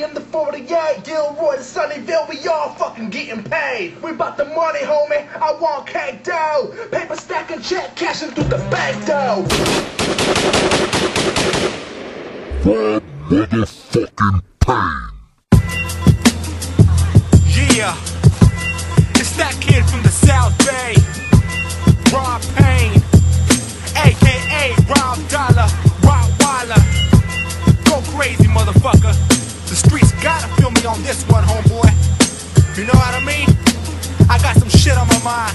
In the 48, Gilroy to Sunnyvale, we all fucking getting paid. We bout the money, homie. I want cake dough. Paper stacking check, cashing through the bank dough. That motherfucking Payne. Yeah, it's that kid from the South Bay, one, homeboy. You know what I mean? I got some shit on my mind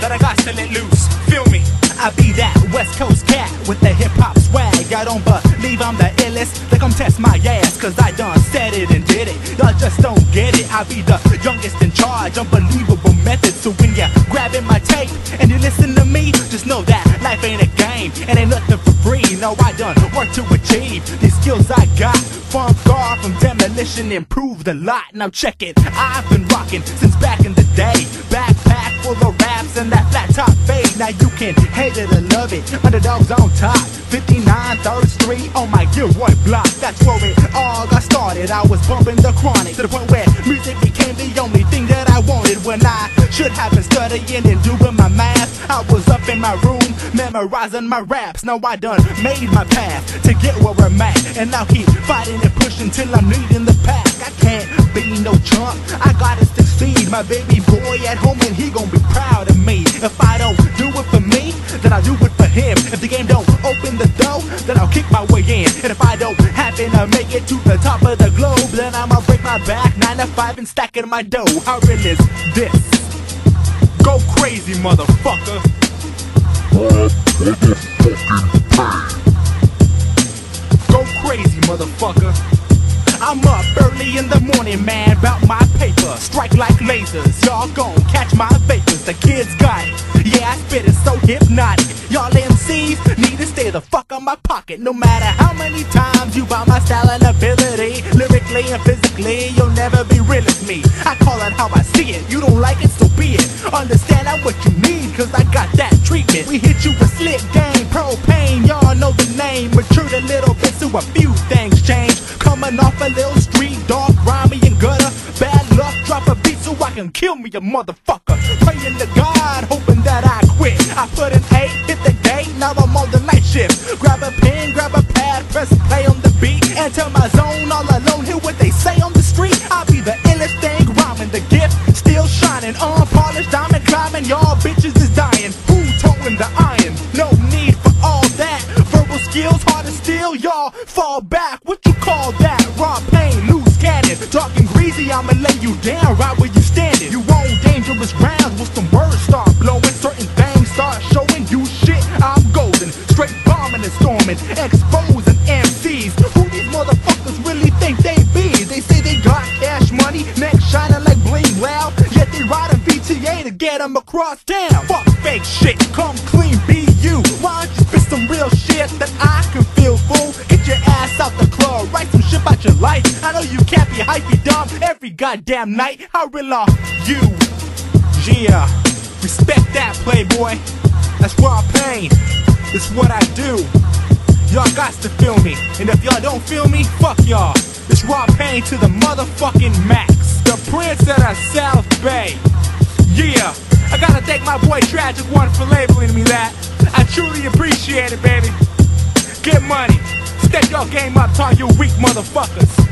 that I got to let loose. Feel me? I be that West Coast cat with the hip hop swag. I don't believe I'm the illest. They come test my ass, cause I done said it and did it. Y'all just don't get it. I be the youngest in charge, unbelievable method. So when you're grabbing my tape and you listen to me, just know that life ain't a game and ain't nothing free. No, I done work to achieve these skills I got. From guard, from demolition, improved a lot. Now check it, I've been rocking since back in the day. Backpack full of raps and that flat top fade. Now you can hate it or love it. Underdogs on top. 59 3rd Street on my Gilroy block. That's where it all got started. I was bumping the chronic to the point where music became the only thing that I wanted. When I should have been studying and doing my math, I was up in my room memorizing my raps. Now I done made my path to get where I'm at. And I'll keep fighting and pushing till I'm leading the pack. I can't be no chump. I gotta succeed. My baby boy at home and he gon' be proud of me. If I don't do it for me, then I'll do it for him. If the game don't open the door, then I'll kick my way in. And if I don't happen to make it to the top of the globe, then I'ma break my back, nine to five, and stacking my dough. How real is this? Go crazy, motherfucker. Payne. Go crazy, motherfucker. I'm up early in the morning, man, about my paper. Strike like lasers, y'all gon' catch my vapors. The kids got it. Yeah, I spit it so hypnotic. Y'all MCs need to stay the fuck on my pocket. No matter how many times you buy my style and ability, lyrically and physically, you'll never be real as me. I call it how I see it. You don't like it, so be it. Understand I'm what you need, cause I got that treatment. We hit you with slick game, propane, y'all know the name. Matured a little bit, so a few things change. Coming off a little street, dark, grimy, and gutter. Bad luck, drop a beat so I can kill me, a motherfucker. Praying to God, hoping that I I'll be the illest thing rhyming, the gift still shining, unpolished diamond climbing. Y'all bitches is dying. Who towing the iron? No need for all that. Verbal skills hard to steal, y'all fall back. What you call that? Raw pain, loose cannon, dark and greasy. I'ma lay you down right where you standing. You want dangerous ground with some words start blowing. Certain things start showing you shit. I'm golden, straight bombing and storming, exposing neck shining like bling loud. Yet they riding VTA to get them across town. Fuck fake shit, come clean, be you. Why don't you spit some real shit that I can feel, fool? Get your ass out the club, write some shit about your life. I know you can't be hypey dumb every goddamn night. How real are you? Yeah, respect that, playboy. That's raw pain. It's what I do. Y'all got to feel me. And if y'all don't feel me, fuck y'all. It's raw pain to the motherfucking max. The prince of the South Bay. Yeah, I gotta thank my boy Tragic One for labeling me that. I truly appreciate it, baby. Get money. Step your game up to all you weak motherfuckers.